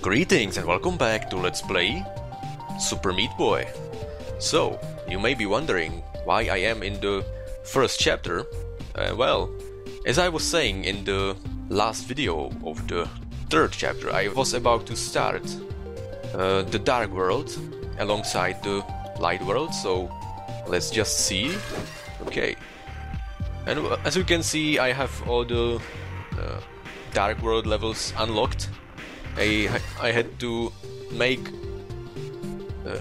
Greetings and welcome back to Let's Play Super Meat Boy. So, you may be wondering why I am in the first chapter. Uh, well, as I was saying in the last video of the third chapter, I was about to start uh, the Dark World alongside the Light World, so let's just see. Okay. And uh, as you can see, I have all the uh, Dark World levels unlocked. I, I had to make... Uh,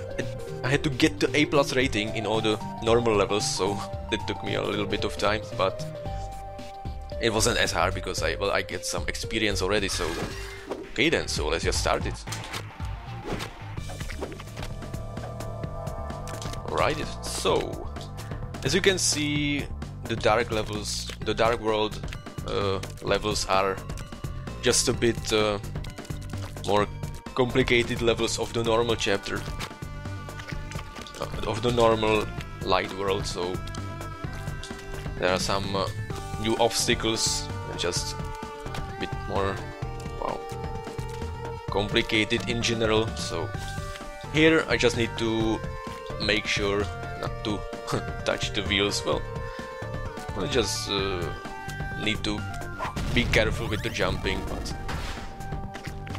I had to get the A plus rating in all the normal levels, so that took me a little bit of time, but it wasn't as hard because I well I get some experience already. So okay then, so let's just start it. Alright, so as you can see, the dark levels, the dark world uh, levels are just a bit uh, more complicated levels of the normal chapter. Of the normal light world so there are some uh, new obstacles just a bit more complicated in general so here I just need to make sure not to touch the wheels well I just uh, need to be careful with the jumping but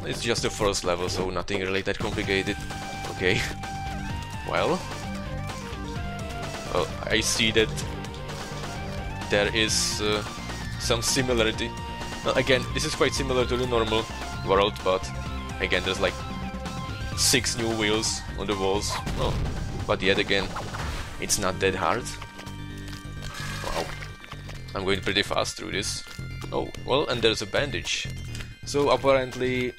it's just the first level so nothing really that complicated okay well well, I see that there is uh, some similarity. Well, again, this is quite similar to the normal world, but again, there's like six new wheels on the walls. Oh, but yet again, it's not that hard. Wow, I'm going pretty fast through this. Oh, well, and there's a bandage. So apparently,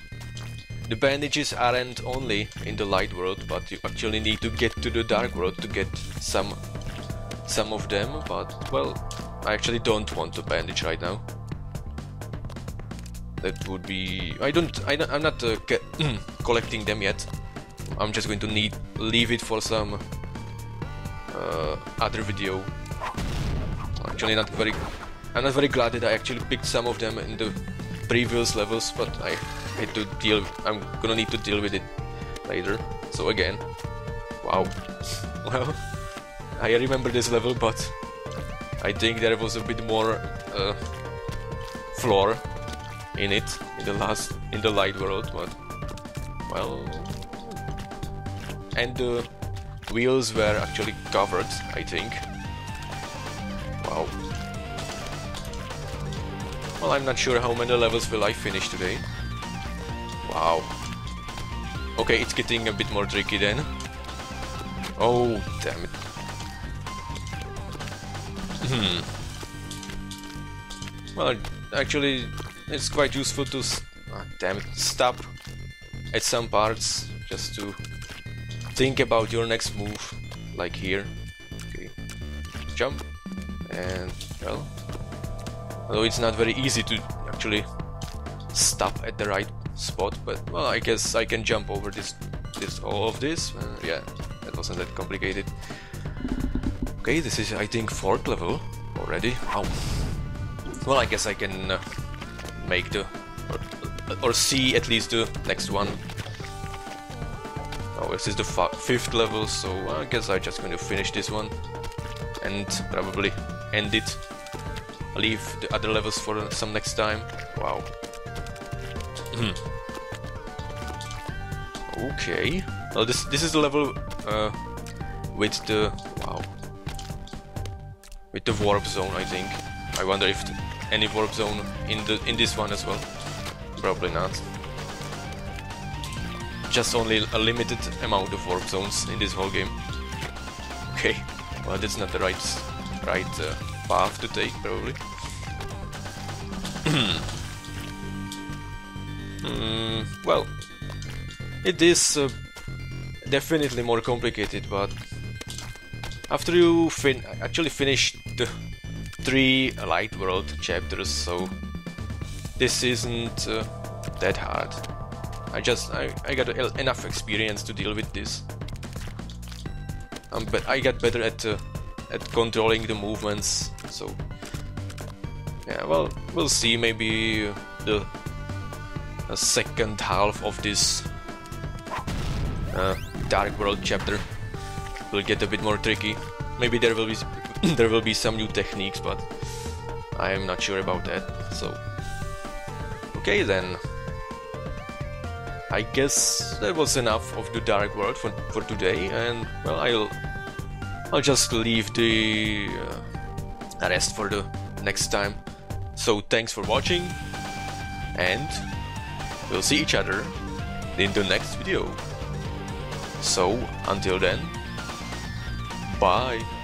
the bandages aren't only in the light world, but you actually need to get to the dark world to get some some of them, but well, I actually don't want to bandage right now. That would be... I don't... I I'm not uh, collecting them yet. I'm just going to need leave it for some uh, other video. Actually not very... I'm not very glad that I actually picked some of them in the previous levels, but I had to deal... I'm gonna need to deal with it later. So again... Wow. well... I remember this level, but I think there was a bit more uh, floor in it in the last in the light world, but well, and the wheels were actually covered, I think. Wow. Well, I'm not sure how many levels will I finish today. Wow. Okay, it's getting a bit more tricky then. Oh, damn it. Hmm. Well, actually, it's quite useful to... Oh, damn it, stop at some parts just to think about your next move, like here. Okay, jump, and well, although it's not very easy to actually stop at the right spot, but well, I guess I can jump over this, this all of this. Uh, yeah, that wasn't that complicated. Okay, this is, I think, fourth level already. Wow. Well, I guess I can uh, make the... Or, or, see at least the next one. Oh, this is the fifth level, so I guess I'm just going to finish this one. And probably end it. Leave the other levels for some next time. Wow. Okay. Well, this this is the level uh, with the wow with the warp zone, I think. I wonder if any warp zone in the in this one as well. Probably not. Just only a limited amount of warp zones in this whole game. Okay, well that's not the right right uh, path to take probably. mm, well, it is uh, definitely more complicated, but after you fin actually finish the three Light World chapters, so this isn't uh, that hard. I just I, I got enough experience to deal with this. Um, but I got better at uh, at controlling the movements, so yeah. Well, we'll see. Maybe the uh, second half of this uh, Dark World chapter will get a bit more tricky. Maybe there will be there will be some new techniques, but I am not sure about that. So, okay then. I guess that was enough of the Dark World for, for today, and well, I'll I'll just leave the uh, rest for the next time. So thanks for watching, and we'll see each other in the next video. So until then, bye.